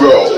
Bro.